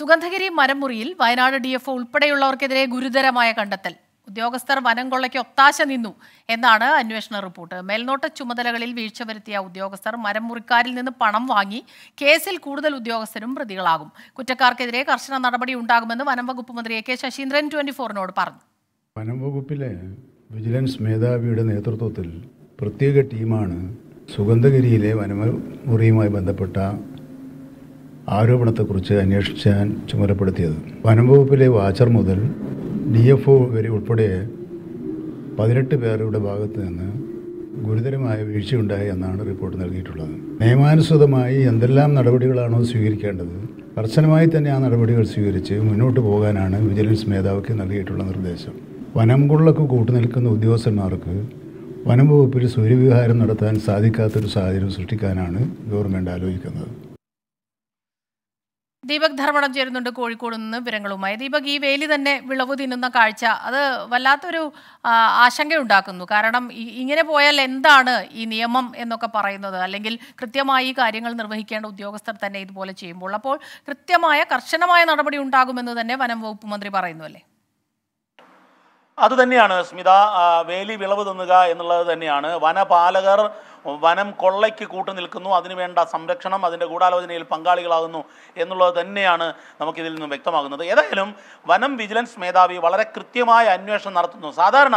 സുഗന്ധഗിരി മരമുറിയിൽ Wayanad D F ഉൾപ്പെടെയുള്ളവർക്കെതിരെ ഗുരുതരമായ കണ്ടെത്തൽ. ഉദ്യോഗസ്ഥർ വനം കൊള്ളയ്ക്ക് ഒത്താശ നിന്നു എന്നാണ് അന്വേഷണ റിപ്പോർട്ട്. മേൽനോട്ട ചുമതലകളിൽ വീഴ്ച വരുത്തിയ ഉദ്യോഗസ്ഥർ മരം മുറിക്കാരിൽ നിന്ന് പണം വാങ്ങി കേസിൽ കൂടുതൽ ഉദ്യോഗസ്ഥരും പ്രതികളാകും. കുറ്റക്കാർക്കെതിരെ കർശന നടപടി ഉണ്ടാകുമെന്ന് വനം വകുപ്പ് മന്ത്രി എ കെ ശശീന്ദ്രൻ ട്വന്റി ഫോറിനോട് പറഞ്ഞു. വനം വകുപ്പിലെ വിജിലൻസ് മേധാവിയുടെ നേതൃത്വത്തിൽ പ്രത്യേക ടീമാണ് സുഗന്ധഗിരിയിലെ വനമുറിയുമായി ബന്ധപ്പെട്ട ആരോപണത്തെക്കുറിച്ച് അന്വേഷിക്കാൻ ചുമതലപ്പെടുത്തിയത്. വനംവകുപ്പിലെ വാച്ചർ മുതൽ ഡി എഫ് ഒ വരെ ഉൾപ്പെടെ പതിനെട്ട് പേരുടെ ഭാഗത്ത് നിന്ന് ഗുരുതരമായ വീഴ്ചയുണ്ടായി എന്നാണ് റിപ്പോർട്ട് നൽകിയിട്ടുള്ളത്. നിയമാനുസൃതമായി എന്തെല്ലാം നടപടികളാണോ സ്വീകരിക്കേണ്ടത് കർശനമായി തന്നെ ആ നടപടികൾ സ്വീകരിച്ച് മുന്നോട്ട് പോകാനാണ് വിജിലൻസ് മേധാവിക്ക് നൽകിയിട്ടുള്ള നിർദ്ദേശം. വനം കൊള്ളക്ക് കൂട്ടുനിൽക്കുന്ന ഉദ്യോഗസ്ഥന്മാർക്ക് വനം വകുപ്പിൽ സൂര്യവിഹാരം നടത്താൻ സാധിക്കാത്തൊരു സാഹചര്യം സൃഷ്ടിക്കാനാണ് ഗവൺമെന്റ് ആലോചിക്കുന്നത്. ദീപക് ധർമ്മടം ചേരുന്നുണ്ട് കോഴിക്കോട് നിന്ന് വിവരങ്ങളുമായി. ദീപക് ഈ വേലി തന്നെ വിളവ് തിന്നുന്ന കാഴ്ച അത് വല്ലാത്തൊരു ആശങ്കയുണ്ടാക്കുന്നു. കാരണം ഇങ്ങനെ പോയാൽ എന്താണ് ഈ നിയമം എന്നൊക്കെ പറയുന്നത്? അല്ലെങ്കിൽ കൃത്യമായി കാര്യങ്ങൾ നിർവഹിക്കേണ്ട ഉദ്യോഗസ്ഥർ തന്നെ ഇതുപോലെ ചെയ്യുമ്പോൾ. അപ്പോൾ കൃത്യമായ കർശനമായ നടപടി ഉണ്ടാകുമെന്ന് തന്നെ വനം വകുപ്പ് മന്ത്രി പറയുന്നു അല്ലേ? അതുതന്നെയാണ് സ്മിത വേലി വിളവ് തിന്നുക എന്നുള്ളത് തന്നെയാണ്. വനപാലകർ വനം കൊള്ളയ്ക്ക് കൂട്ടു നിൽക്കുന്നു അതിനുവേണ്ട സംരക്ഷണം അതിന്റെ ഗൂഢാലോചനയിൽ പങ്കാളികളാകുന്നു എന്നുള്ളത് തന്നെയാണ് നമുക്കിതിൽ നിന്നും വ്യക്തമാകുന്നത്. ഏതായാലും വനം വിജിലൻസ് മേധാവി വളരെ കൃത്യമായ അന്വേഷണം നടത്തുന്നു. സാധാരണ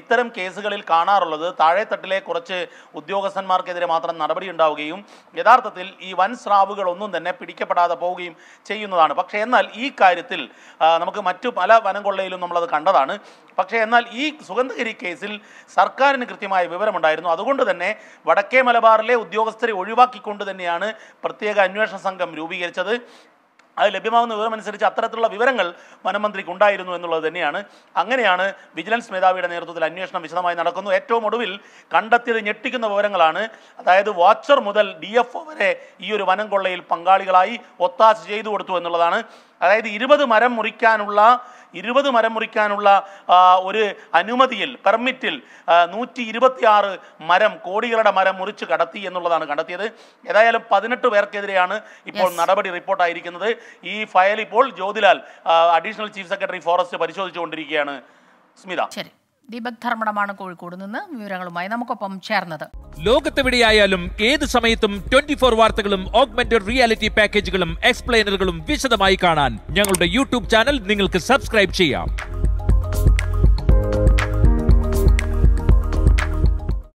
ഇത്തരം കേസുകളിൽ കാണാറുള്ളത് താഴെത്തട്ടിലെ കുറച്ച് ഉദ്യോഗസ്ഥന്മാർക്കെതിരെ മാത്രം നടപടി ഉണ്ടാവുകയും യഥാർത്ഥത്തിൽ ഈ വൻ സ്രാവുകളൊന്നും തന്നെ പിടിക്കപ്പെടാതെ പോവുകയും ചെയ്യുന്നതാണ്. പക്ഷേ എന്നാൽ ഈ കാര്യത്തിൽ നമുക്ക് മറ്റു പല വനം കൊള്ളയിലും നമ്മളത് കണ്ടതാണ്. പക്ഷേ എന്നാൽ ഈ സുഗന്ധഗിരി കേസിൽ സർക്കാരിന് കൃത്യമായ വിവരമുണ്ടായിരുന്നു. അതുകൊണ്ട് തന്നെ വടക്കേ മലബാറിലെ ഉദ്യോഗസ്ഥരെ ഒഴിവാക്കിക്കൊണ്ട് തന്നെയാണ് പ്രത്യേക അന്വേഷണ സംഘം രൂപീകരിച്ചത്. അത് ലഭ്യമാകുന്ന വിവരമനുസരിച്ച് അത്തരത്തിലുള്ള വിവരങ്ങൾ വനമന്ത്രിക്ക് ഉണ്ടായിരുന്നു എന്നുള്ളത് തന്നെയാണ്. അങ്ങനെയാണ് വിജിലൻസ് മേധാവിയുടെ നേതൃത്വത്തിൽ അന്വേഷണം വിശദമായി നടക്കുന്നു. ഏറ്റവും ഒടുവിൽ കണ്ടെത്തിയത് ഞെട്ടിക്കുന്ന വിവരങ്ങളാണ്. അതായത് വാച്ചർ മുതൽ ഡി വരെ ഈ ഒരു വനം കൊള്ളയിൽ പങ്കാളികളായി ഒത്താശ ചെയ്തു കൊടുത്തു എന്നുള്ളതാണ്. അതായത് ഇരുപത് മരം മുറിക്കാനുള്ള ഇരുപത് മരം മുറിക്കാനുള്ള ഒരു അനുമതിയിൽ പെർമിറ്റിൽ നൂറ്റി ഇരുപത്തിയാറ് മരം കോടികളുടെ മരം മുറിച്ച് കടത്തി എന്നുള്ളതാണ് കണ്ടെത്തിയത്. ഏതായാലും പതിനെട്ട് പേർക്കെതിരെയാണ് ഇപ്പോൾ. നടപടി റിപ്പോർട്ടായിരിക്കുന്നത്. ഈ ഫയൽ ഇപ്പോൾ Jyothilal additional chief secretary forest പരിശോധിച്ചുകൊണ്ടിരിക്കുകയാണ്. Smitha. ശരി. ദീപക് ധർമ്മടമാണ് കോഴിക്കോട് നിന്ന് വിവരങ്ങളുമായി നമുക്കൊപ്പം ചേർന്നത്. ലോകത്തെവിടെയായാലും ഏത് സമയത്തും ട്വന്റി ഫോർ വാർത്തകളും ഓഗ്മെന്റഡ് റിയാലിറ്റി പാക്കേജുകളും എക്സ്പ്ലെയിനറുകളും വിശദമായി കാണാൻ ഞങ്ങളുടെ യൂട്യൂബ് ചാനൽ നിങ്ങൾക്ക് സബ്സ്ക്രൈബ് ചെയ്യാം.